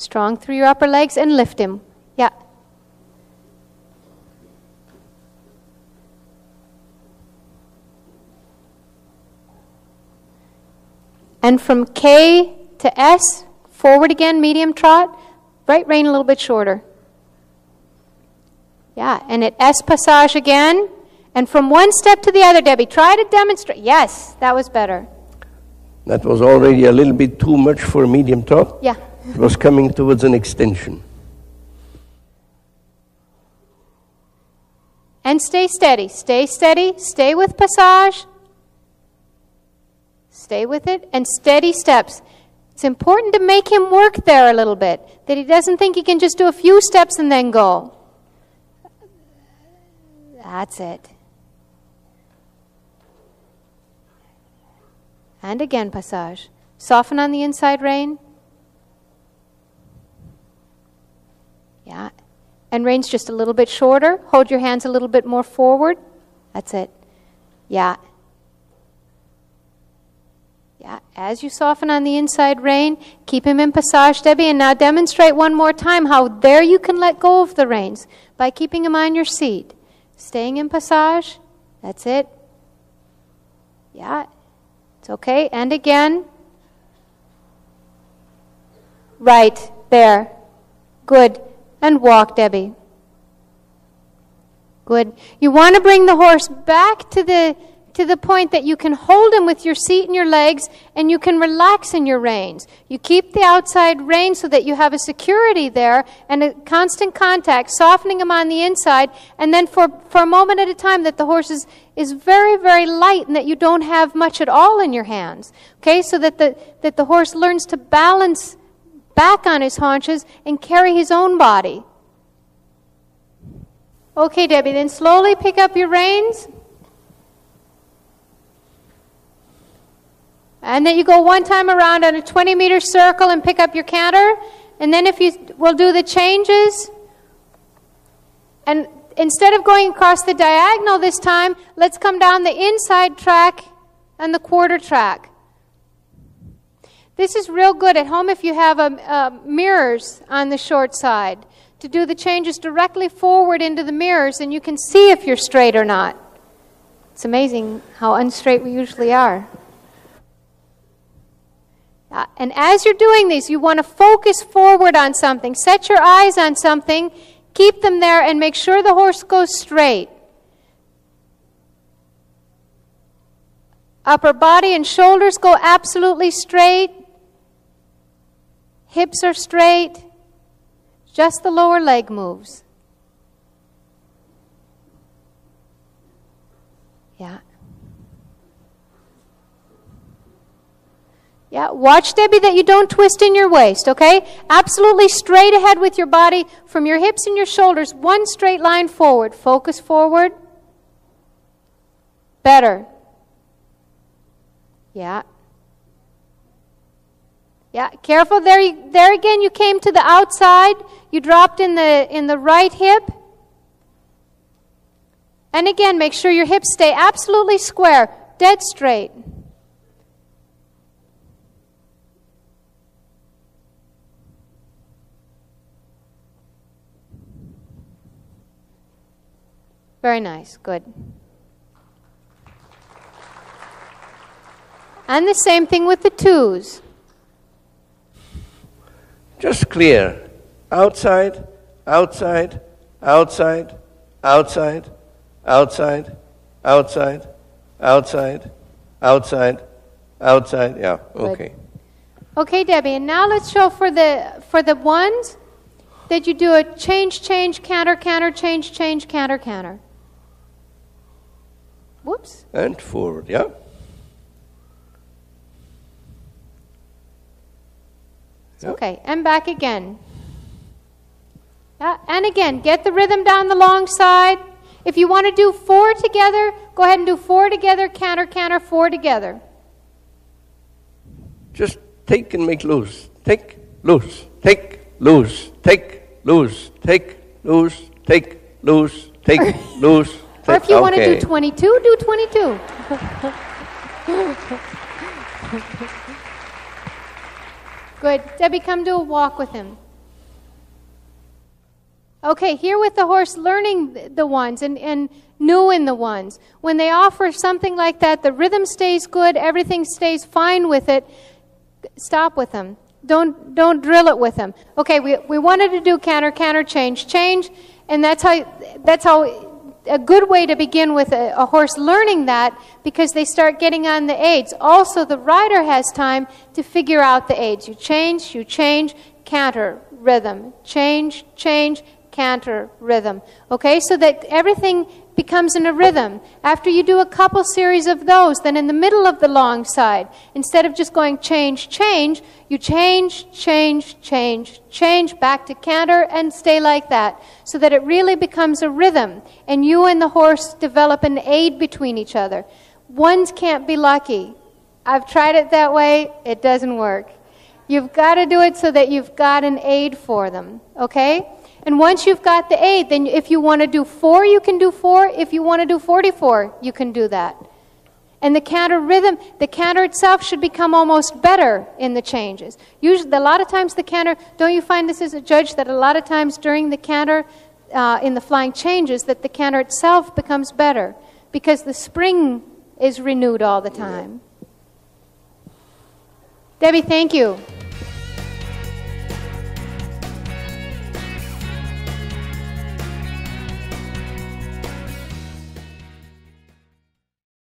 Strong through your upper legs and lift him. Yeah. And from K to S, forward again, medium trot, right rein a little bit shorter. Yeah, and at S passage again, and from one step to the other, Debbie. Try to demonstrate. Yes, that was better. That was already a little bit too much for medium trot. Yeah. It was coming towards an extension. And stay steady. Stay steady. Stay with passage. Stay with it. And steady steps. It's important to make him work there a little bit, that he doesn't think he can just do a few steps and then go. That's it. And again, passage. Soften on the inside rein. Yeah. And reins just a little bit shorter. Hold your hands a little bit more forward. That's it. Yeah. Yeah. As you soften on the inside rein, keep him in passage, Debbie. And now demonstrate one more time how there you can let go of the reins by keeping him on your seat. Staying in passage. That's it. Yeah. It's okay. And again. Right. There. Good. And walk, Debbie. Good. You want to bring the horse back to the to the point that you can hold him with your seat and your legs and you can relax in your reins. You keep the outside rein so that you have a security there and a constant contact, softening him on the inside, and then for, for a moment at a time that the horse is, is very, very light and that you don't have much at all in your hands. Okay, so that the, that the horse learns to balance back on his haunches and carry his own body. Okay, Debbie, then slowly pick up your reins. And then you go one time around on a 20 meter circle and pick up your canter. And then if you will do the changes. And instead of going across the diagonal this time, let's come down the inside track and the quarter track. This is real good at home if you have a, a mirrors on the short side to do the changes directly forward into the mirrors and you can see if you're straight or not. It's amazing how unstraight we usually are. Uh, and as you're doing these, you want to focus forward on something. Set your eyes on something, keep them there, and make sure the horse goes straight. Upper body and shoulders go absolutely straight. Hips are straight. Just the lower leg moves. Yeah. Yeah, watch, Debbie, that you don't twist in your waist, okay? Absolutely straight ahead with your body from your hips and your shoulders, one straight line forward. Focus forward. Better. Yeah. Yeah, careful there. There again, you came to the outside. You dropped in the in the right hip. And again, make sure your hips stay absolutely square, dead straight. Very nice. Good. And the same thing with the twos. Just clear. Outside, outside, outside, outside, outside, outside, outside, outside, outside. Yeah, okay. Okay, Debbie, and now let's show for the for the ones that you do a change, change, canter, canter, change, change, canter, canter. Whoops. And forward, yeah. Yep. Okay, and back again. And again, get the rhythm down the long side. If you want to do four together, go ahead and do four together, canter, canter, four together. Just take and make loose. Take, loose, take, loose, take, loose, take, loose, take, loose, take, loose. Or if you okay. want to do 22, do 22. Good. Debbie, come do a walk with him. Okay, here with the horse, learning the ones and, and in the ones. When they offer something like that, the rhythm stays good, everything stays fine with it. Stop with them. Don't, don't drill it with them. Okay, we, we wanted to do canter, canter, change, change, and that's how, that's how a good way to begin with a, a horse learning that because they start getting on the aids. Also, the rider has time to figure out the aids. You change, you change, canter, rhythm, change, change, canter, rhythm. Okay, so that everything becomes in a rhythm. After you do a couple series of those, then in the middle of the long side, instead of just going change, change, you change, change, change, change back to canter and stay like that so that it really becomes a rhythm and you and the horse develop an aid between each other. Ones can't be lucky. I've tried it that way, it doesn't work. You've got to do it so that you've got an aid for them, okay? And once you've got the eight, then if you want to do four, you can do four. If you want to do 44, you can do that. And the canter rhythm, the canter itself should become almost better in the changes. Usually, a lot of times the canter, don't you find this as a judge that a lot of times during the canter, uh, in the flying changes, that the canter itself becomes better because the spring is renewed all the time. Debbie, thank you.